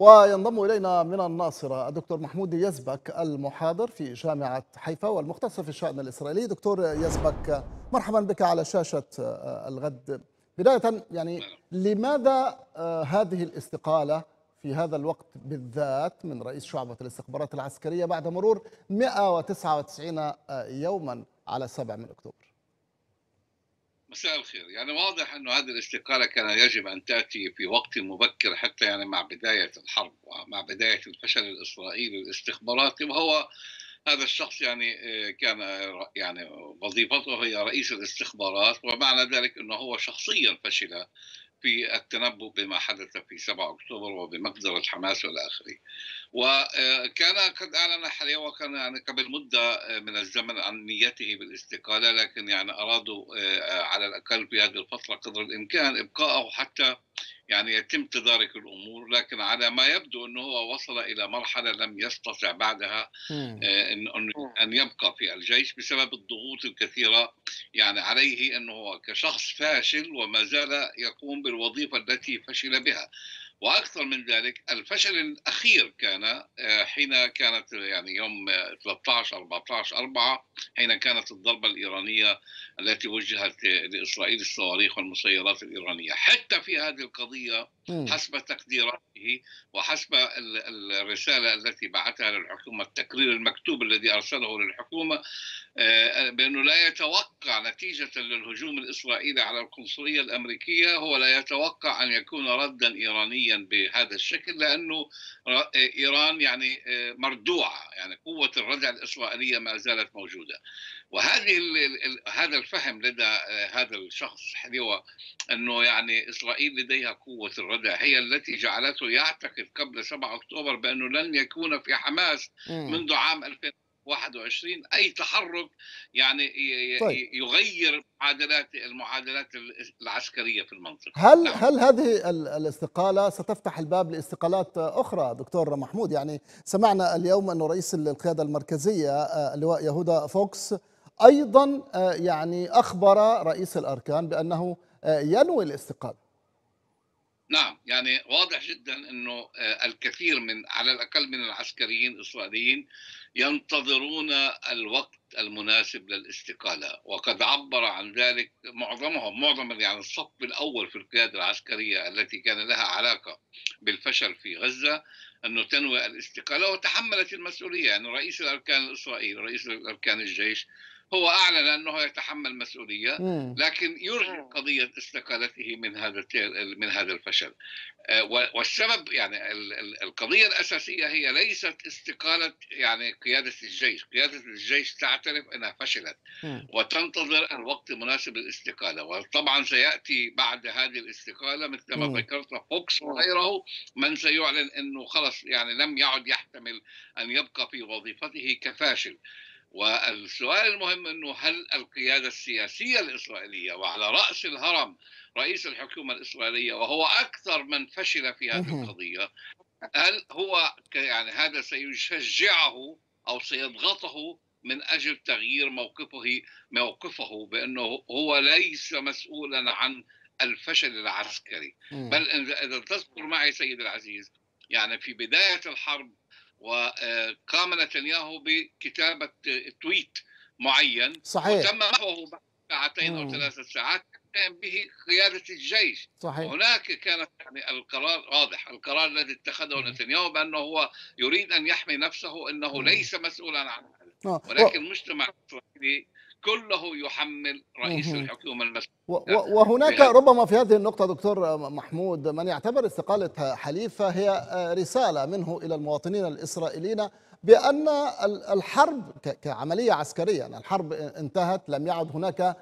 وينضم إلينا من الناصرة الدكتور محمود يزبك المحاضر في جامعة حيفا والمختص في الشأن الإسرائيلي. دكتور يزبك مرحبا بك على شاشة الغد. بداية يعني لماذا هذه الاستقالة في هذا الوقت بالذات من رئيس شعبة الاستخبارات العسكرية بعد مرور 199 يوما على 7 من أكتوبر؟ مساء الخير. يعني واضح أنه هذه الاستقالة كان يجب أن تأتي في وقت مبكر حتى يعني مع بداية الحرب ومع بداية الفشل الإسرائيلي الاستخباراتي وهو هذا الشخص يعني كان يعني وظيفته هي رئيس الاستخبارات ومعنى ذلك إنه هو شخصيا فشل في التنبؤ بما حدث في 7 أكتوبر وبمقدرة حماس والى آخره. وكان قد أعلن حليوه كان يعني قبل مدة من الزمن عن نيته بالاستقالة لكن يعني أرادوا على الأقل في هذه الفترة قدر الإمكان إبقائه حتى يعني يتم تدارك الأمور لكن على ما يبدو إنه هو وصل إلى مرحلة لم يستطع بعدها ان أن يبقى في الجيش بسبب الضغوط الكثيرة يعني عليه إنه هو كشخص فاشل وما زال يقوم بالوظيفة التي فشل بها. وأكثر من ذلك الفشل الأخير كان حين كانت يعني يوم 13 14 4 حين كانت الضربة الإيرانية التي وجهت لإسرائيل الصواريخ والمسيرات الإيرانية. حتى في هذه القضية حسب تقديراته وحسب الرسالة التي بعثها للحكومة التقرير المكتوب الذي أرسله للحكومة بأنه لا يتوقع نتيجة للهجوم الإسرائيلي على القنصلية الأمريكية هو لا يتوقع أن يكون ردا ايرانيا بهذا الشكل لأنه إيران يعني مردوعة يعني قوة الردع الإسرائيلية ما زالت موجودة. وهذه هذا الفهم لدى هذا الشخص حليوه أنه يعني إسرائيل لديها قوة الردع هي التي جعلته يعتقد قبل 7 أكتوبر بأنه لن يكون في حماس منذ عام 2000 21 أي تحرك يعني طيب. يغير معادلات المعادلات العسكرية في المنطقة هل نعم. هل هذه الاستقالة ستفتح الباب لاستقالات أخرى دكتور محمود يعني سمعنا اليوم أنه رئيس القيادة المركزية اللواء يهودا فوكس أيضا يعني أخبر رئيس الأركان بأنه ينوي الاستقالة نعم يعني واضح جدا إنه الكثير من على الأقل من العسكريين الإسرائيليين ينتظرون الوقت المناسب للاستقالة وقد عبر عن ذلك معظمهم معظم يعني الصف الأول في القيادة العسكرية التي كان لها علاقة بالفشل في غزة إنه تنوي الاستقالة وتحملت المسؤولية يعني رئيس الأركان الإسرائيلي رئيس الأركان الجيش هو أعلن أنه يتحمل مسؤولية لكن يرهن قضية استقالته من هذا من هذا الفشل. والسبب يعني القضية الأساسية هي ليست استقالة يعني قيادة الجيش، قيادة الجيش تعترف إنها فشلت. وتنتظر الوقت المناسب للاستقالة، وطبعا سيأتي بعد هذه الاستقالة مثل ما ذكرت فوكس وغيره من سيعلن إنه خلص يعني لم يعد يحتمل أن يبقى في وظيفته كفاشل. والسؤال المهم إنه هل القيادة السياسية الإسرائيلية وعلى رأس الهرم رئيس الحكومة الإسرائيلية وهو أكثر من فشل في هذه القضية هل هو يعني هذا سيشجعه أو سيضغطه من أجل تغيير موقفه موقفه بأنه هو ليس مسؤولا عن الفشل العسكري؟ بل إذا تذكر معي سيد العزيز يعني في بداية الحرب وقام نتنياهو بكتابة تويت معين صحيح. وتم محوه بعد ساعتين أو ثلاثة ساعات به قيادة الجيش. صحيح. هناك كانت يعني القرار واضح القرار الذي اتخذه نتنياهو بأنه هو يريد أن يحمي نفسه أنه ليس مسؤولا عن هذا ولكن المجتمع الإسرائيلي كله يحمل رئيس الحكومة المسؤول. وهناك ربما في هذه النقطة دكتور محمود من يعتبر استقالة حليفة هي رسالة منه إلى المواطنين الإسرائيليين بأن الحرب كعملية عسكرية الحرب انتهت لم يعد هناك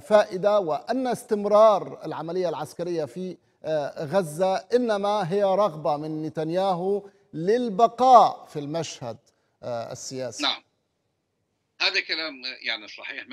فائدة وأن استمرار العملية العسكرية في غزة إنما هي رغبة من نتنياهو للبقاء في المشهد السياسي. نعم. هذا كلام يعني صحيح 100%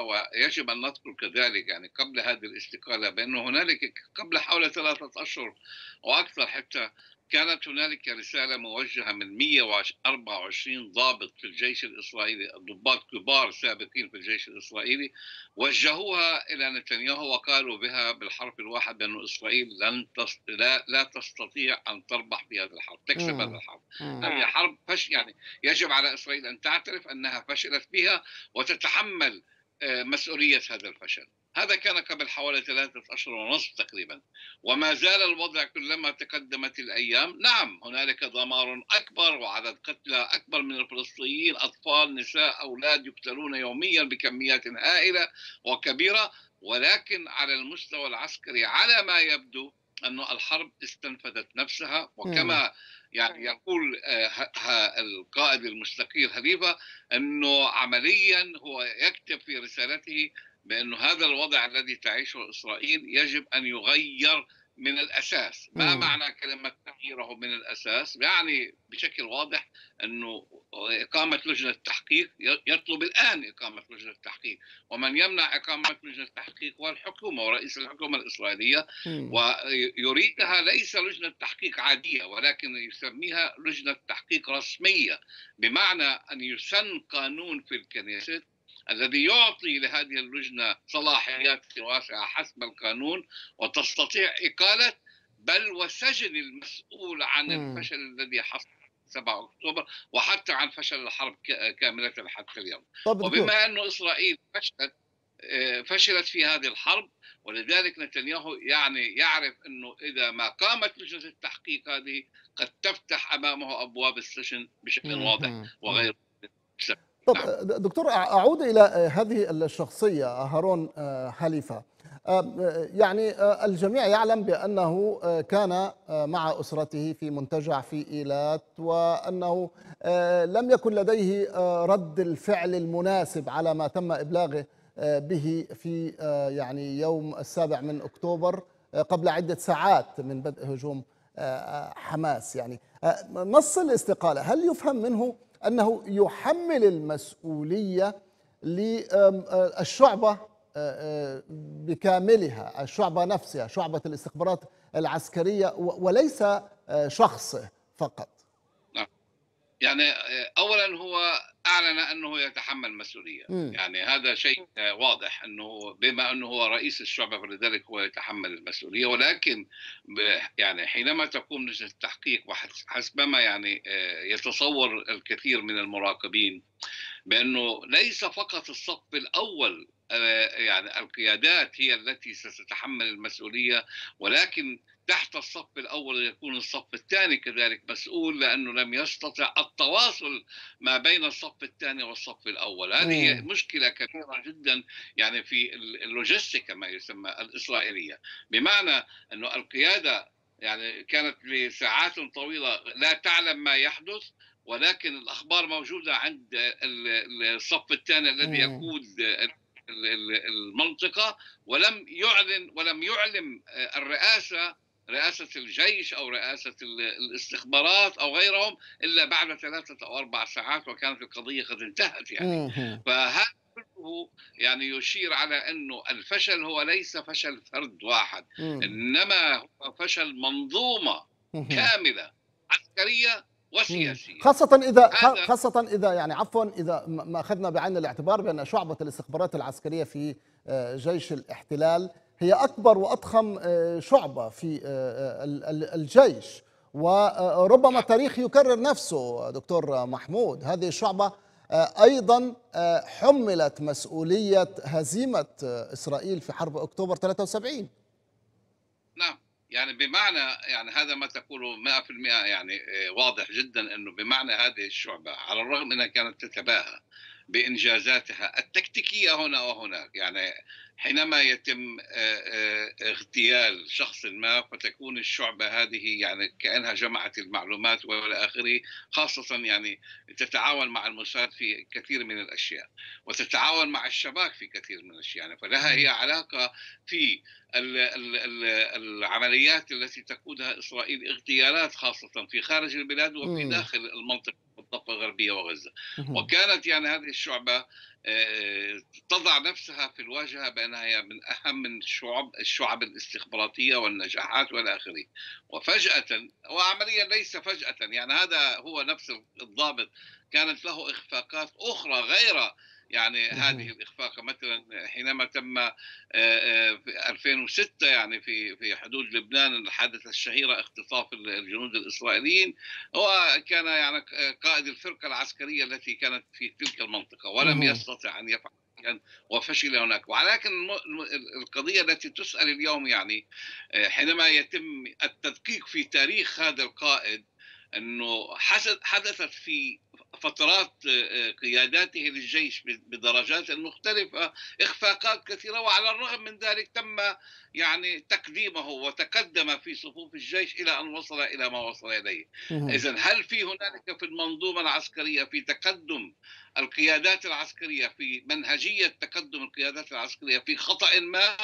ويجب أن نذكر كذلك يعني قبل هذه الاستقالة بانه هنالك قبل حوالي ثلاثة أشهر وأكثر حتى كانت هنالك رسالة موجهة من 124 ضابط في الجيش الإسرائيلي ضباط كبار سابقين في الجيش الإسرائيلي وجهوها إلى نتنياهو وقالوا بها بالحرف الواحد بأن إسرائيل لن تست... لا... لا تستطيع أن تربح في هذه الحرب تكسب هذه الحرب هذه حرب فش يعني يجب على إسرائيل أن تعترف أنها فشلت بها وتتحمل آه، مسؤولية هذا الفشل. هذا كان قبل حوالي ثلاثة أشهر ونصف تقريبا. وما زال الوضع كلما تقدمت الأيام. نعم هنالك دمار أكبر وعدد قتلى أكبر من الفلسطينيين أطفال نساء أولاد يقتلون يوميا بكميات هائلة وكبيرة. ولكن على المستوى العسكري على ما يبدو أن الحرب استنفذت نفسها وكما يعني يقول آه، القائد المستقيل خليفة أنه عمليا هو يكتب في رسالته بأن هذا الوضع الذي تعيشه إسرائيل يجب أن يغير من الأساس. ما. معنى كلمة تغييره من الأساس؟ يعني بشكل واضح أنه إقامة لجنة تحقيق يطلب الآن إقامة لجنة تحقيق ومن يمنع إقامة لجنة تحقيق هو الحكومة ورئيس الحكومة الإسرائيلية. ويريدها ليس لجنة تحقيق عادية ولكن يسميها لجنة تحقيق رسمية بمعنى أن يسن قانون في الكنيست الذي يعطي لهذه اللجنة صلاحيات واسعة حسب القانون وتستطيع إقالة بل وسجن المسؤول عن الفشل الذي حصل. 7 أكتوبر وحتى عن فشل الحرب كاملة حتى اليوم وبما أن إسرائيل فشلت آه، فشلت في هذه الحرب ولذلك نتنياهو يعني يعرف إنه إذا ما قامت لجنة التحقيق هذه قد تفتح أمامه أبواب السجن بشكل واضح وغير طب. دكتور أعود إلى هذه الشخصية هارون حليفة يعني الجميع يعلم بأنه كان مع أسرته في منتجع في إيلات وأنه لم يكن لديه رد الفعل المناسب على ما تم إبلاغه به في يعني يوم السابع من أكتوبر قبل عدة ساعات من بدء هجوم حماس يعني. نص الاستقالة. هل يفهم منه أنه يحمل المسؤولية للشعبة آه، آه، بكاملها الشعبة نفسها شعبة الاستخبارات العسكرية وليس آه، شخصه فقط نعم. يعني اولا هو أعلن أنه يتحمل مسؤولية م. يعني هذا شيء واضح أنه بما أنه هو رئيس الشعب فلذلك هو يتحمل المسؤولية ولكن يعني حينما تقوم لجنه التحقيق وحسبما يعني آه، يتصور الكثير من المراقبين بأنه ليس فقط الصف الأول آه، يعني القيادات هي التي ستتحمل المسؤولية ولكن تحت الصف الأول يكون الصف الثاني كذلك مسؤول لأنه لم يستطع التواصل ما بين الصف الثاني والصف الأول، هذه هي مشكلة كبيرة جدا يعني في اللوجستيك كما يسمى الإسرائيلية، بمعنى أنه القيادة يعني كانت لساعات طويلة لا تعلم ما يحدث ولكن الأخبار موجودة عند الصف الثاني الذي يقود المنطقة ولم يعلن ولم يعلم الرئاسة رئاسة الجيش أو رئاسة الاستخبارات أو غيرهم إلا بعد ثلاثة أو أربع ساعات وكانت القضية قد انتهت يعني. فهذا كله يعني يشير على أنه الفشل هو ليس فشل فرد واحد إنما هو فشل منظومة كاملة عسكرية وسياسية خاصة إذا خاصة إذا يعني عفوا إذا ما أخذنا بعين الاعتبار بأن شعبة الاستخبارات العسكرية في آه، جيش الاحتلال هي أكبر وأضخم آه، شعبة في آه، الجيش. وربما التاريخ يكرر نفسه دكتور محمود. هذه الشعبة أيضا حملت مسؤولية هزيمة إسرائيل في حرب أكتوبر 73 نعم. يعني بمعنى يعني هذا ما تقوله 100% يعني واضح جدا إنه بمعنى هذه الشعبة على الرغم إنها كانت تتباهى. بإنجازاتها التكتيكية هنا وهناك. يعني حينما يتم اغتيال شخص ما فتكون الشعبة هذه يعني كأنها جمعت المعلومات وإلى آخره خاصة يعني تتعاون مع الموساد في كثير من الأشياء وتتعاون مع الشباك في كثير من الأشياء. يعني فلها هي علاقة في العمليات التي تقودها إسرائيل اغتيالات خاصة في خارج البلاد وفي داخل المنطقة. الضفة الغربية وغزة. وكانت يعني هذه الشعبة آه، تضع نفسها في الواجهة بأنها هي من أهم الشعب الشعب الاستخباراتية والنجاحات وإلى آخره. وفجأة وعمليا ليس فجأة يعني هذا هو نفس الضابط. كانت له إخفاقات أخرى غير يعني مهم. هذه الإخفاق مثلا حينما تم آه، آه، في 2006 يعني في في حدود لبنان الحادثة الشهيرة اختطاف الجنود الإسرائيليين هو كان يعني قائد الفرقة العسكرية التي كانت في تلك المنطقة ولم مهم. يستطع أن يفعل وفشل هناك ولكن القضية التي تسأل اليوم يعني آه، حينما يتم التدقيق في تاريخ هذا القائد أنه حدث- حدثت في فترات آه، قياداته للجيش بدرجات مختلفة إخفاقات كثيرة وعلى الرغم من ذلك تم يعني تقديمه وتقدم في صفوف الجيش إلى أن وصل إلى ما وصل إليه. إذا هل في هنالك في المنظومة العسكرية في تقدم القيادات العسكرية في منهجية تقدم القيادات العسكرية في خطأ ما؟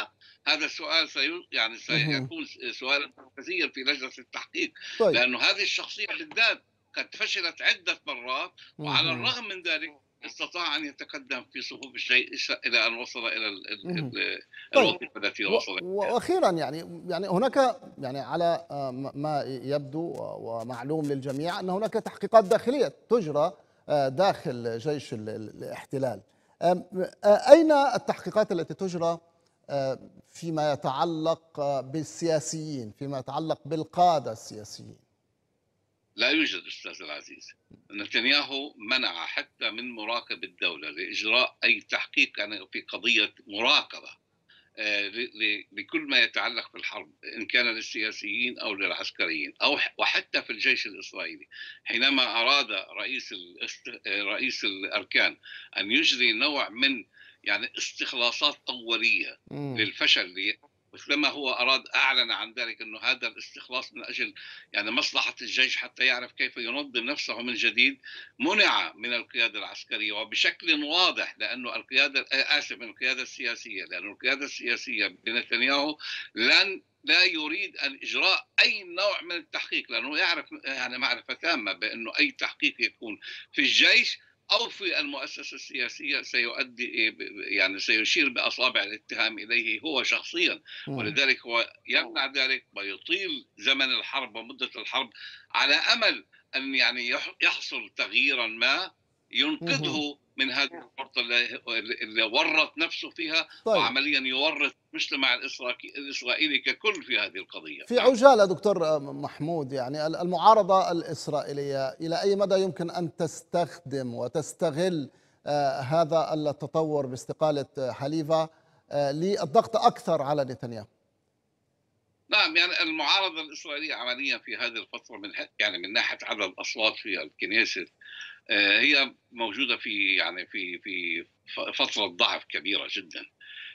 هذا السؤال سي يعني سيكون سؤالا مركزيا في لجنة التحقيق. طيب. لأنه هذه الشخصية بالذات قد فشلت عدة مرات وعلى. الرغم من ذلك استطاع أن يتقدم في صفوف الجيش إلى أن وصل إلى ال- ال- مهم. ال- طيب. الوظيفة التي وصل وأخيرا يعني يعني هناك يعني على آه، ما يبدو ومعلوم للجميع أن هناك تحقيقات داخلية تجرى آه، داخل جيش ال- ال- الاحتلال. آه، أين التحقيقات التي تجرى فيما يتعلق بالسياسيين، فيما يتعلق بالقادة السياسيين؟ لا يوجد أستاذ العزيز نتنياهو منع حتى من مراقب الدولة لإجراء أي تحقيق في قضية مراقبة آه، لكل ما يتعلق بالحرب إن كان للسياسيين أو للعسكريين ح- وحتى في الجيش الإسرائيلي حينما أراد رئيس آه، رئيس الأركان أن يجري نوع من يعني استخلاصات مم. للفشل مثلما هو أراد أعلن عن ذلك إنه هذا الاستخلاص من أجل يعني مصلحة الجيش حتى يعرف كيف ينظم نفسه من جديد منع من القيادة العسكرية وبشكل واضح لأنه القيادة آه، آسف من القيادة السياسية لأنه القيادة السياسية بنتنياهو لن لا يريد أن إجراء أي نوع من التحقيق لأنه يعرف يعني معرفة تامة بأنه أي تحقيق يكون في الجيش أو في المؤسسة السياسية سيؤدي يعني سيشير بأصابع الاتهام إليه هو شخصيا. ولذلك هو يمنع ذلك ويطيل زمن الحرب ومدة الحرب على أمل أن يعني يح- يحصل تغييرا ما ينقذه من هذه الورطه اللي ورط نفسه فيها طيب. وعمليا يورط المجتمع الإسرائيلي ككل في هذه القضية. في عجالة دكتور محمود يعني المعارضة الإسرائيلية إلى أي مدى يمكن أن تستخدم وتستغل آه، هذا التطور باستقالة حليفة آه، للضغط أكثر على نتنياهو؟ نعم يعني المعارضة الإسرائيلية عمليا في هذه الفترة من ح- يعني من ناحية عدد الأصوات في الكنيسة آه، هي موجودة في يعني في في فترة ضعف كبيرة جدا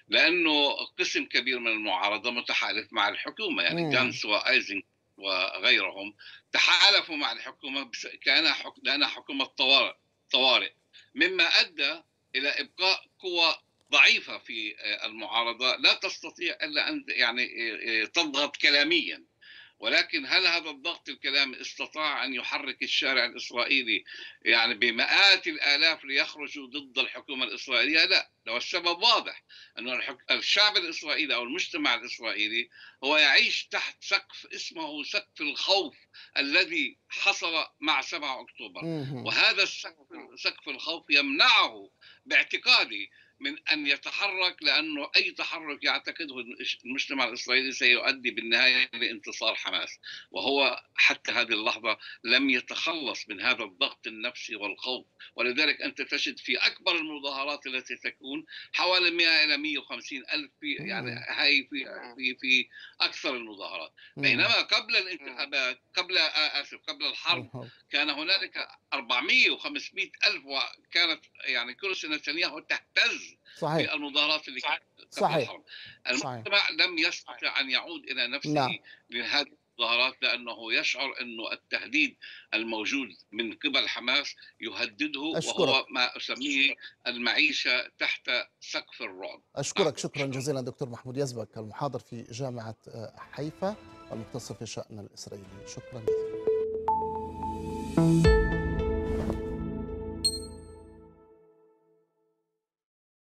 لأنه قسم كبير من المعارضة متحالف مع الحكومة يعني. جانس وأيزن وغيرهم تحالفوا مع الحكومة كأنها حك... لأنها حكومة طوارئ طوارئ مما أدى إلى إبقاء قوى ضعيفة في آه، المعارضة لا تستطيع إلا أن يعني آه، آه، تضغط كلاميا ولكن هل هذا الضغط الكلامي استطاع أن يحرك الشارع الإسرائيلي يعني بمئات الآلاف ليخرجوا ضد الحكومة الإسرائيلية لا لو السبب واضح أن. الشعب الإسرائيلي أو المجتمع الإسرائيلي هو يعيش تحت سقف اسمه سقف الخوف الذي حصل مع 7 أكتوبر. وهذا السقف سقف الخوف يمنعه باعتقادي من أن يتحرك لأنه أي تحرك يعتقده المجتمع الإسرائيلي سيؤدي بالنهاية لانتصار حماس. وهو حتى هذه اللحظة لم يتخلص من هذا الضغط النفسي والخوف. ولذلك أنت تجد في أكبر المظاهرات التي تكون حوالي 100 إلى 150 ألف في يعني هاي في في في أكثر المظاهرات. بينما قبل الانتخابات قبل آسف قبل الحرب. كان هنالك 400 و500 ألف وكانت يعني كرسي نتنياهو تهتز صحيح. في المظاهرات اللي كانت صحيح. الحرب المجتمع لم يستطع أن يعود إلى نفسه نعم. لهذه المظاهرات لأنه يشعر أنه التهديد الموجود من قبل حماس يهدده أشكرك. وهو ما أسميه المعيشة تحت سقف الرعب. أشكرك. شكرا جزيلا دكتور محمود. يزبك المحاضر في جامعة آه، حيفا والمختص في الشأن الإسرائيلي شكرا جزيلا.